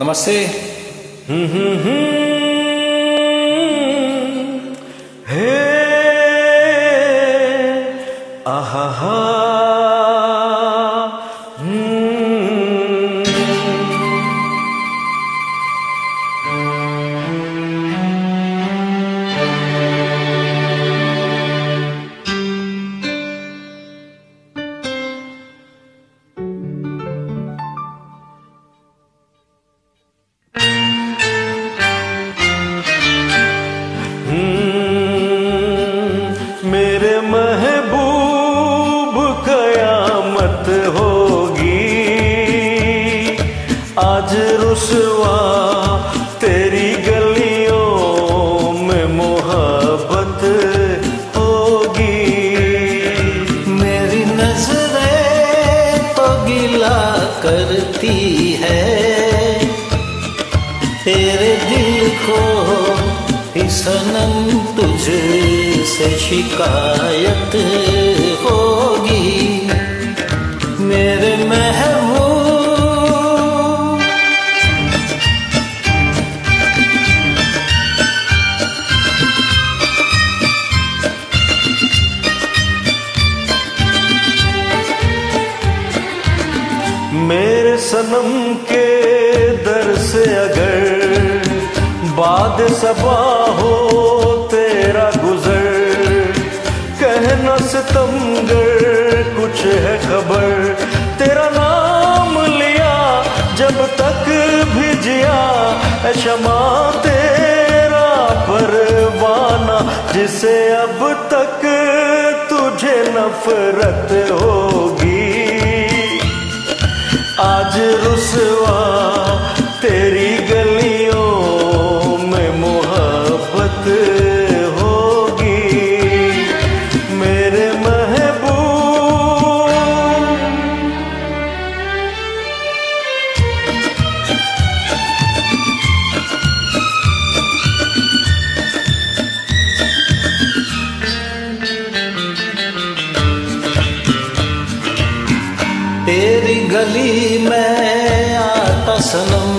नमस्ते। हे आहा रुसवा तेरी गलियों में मोहब्बत होगी। मेरी नज़रें तो गिला करती है। तेरे दिल को सनम तुझसे शिकायत होगी। मेरे सनम के दर से अगर बाद सबा हो तेरा गुजर कहना सितमगर कुछ है खबर। तेरा नाम लिया, जब तक भी जिया क्षमा तेरा परवाना, जिसे अब तक तुझे नफरत होगी रुसवा तेरी गलियों में मोहब्बत होगी। मेरे महबूब तेरी गली में सनम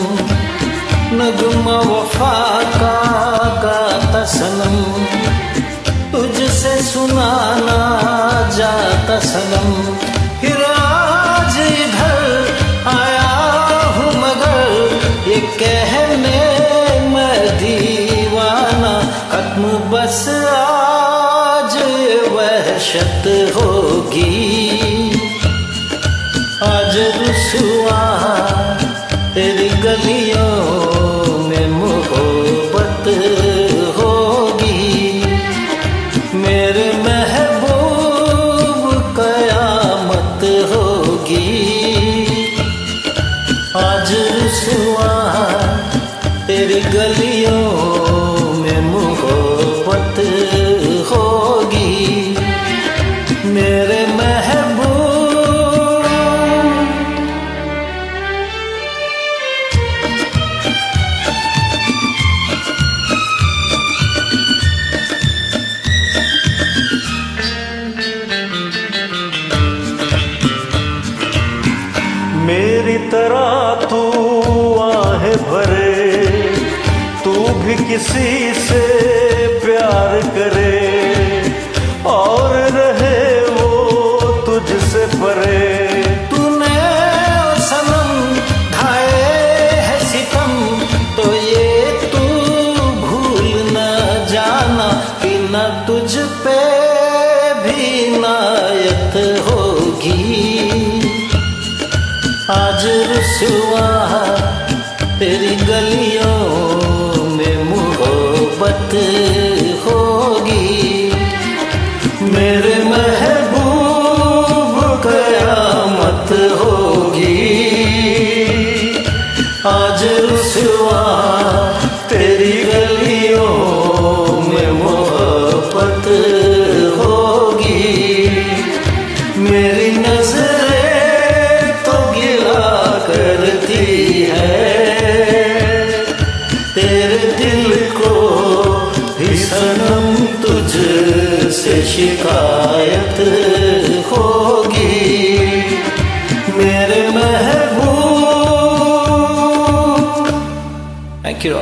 नगमा वफा का गाता सनम तुझसे सुनाना जाता सनम फिर आज इधर आया हूँ मगर, ये कहने मैं दीवाना, खत्म बस आज वहशत होगी। तरह तू आहे भरे, तू भी किसी से प्यार करे, और रहे वो तुझसे परे। तूने सनम ढाए है सितम तो ये तू भूल न जाना कि न तुझ पे भी नायत होगी। रुसवा तेरी तेरे दिल को सनम तुझ से शिकायत होगी। मेरे महबूब। Thank you